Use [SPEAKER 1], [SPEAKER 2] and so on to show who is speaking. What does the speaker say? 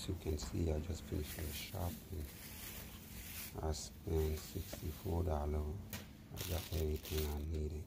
[SPEAKER 1] As you can see, I just finished the shopping. I spent $64. I got everything I needed.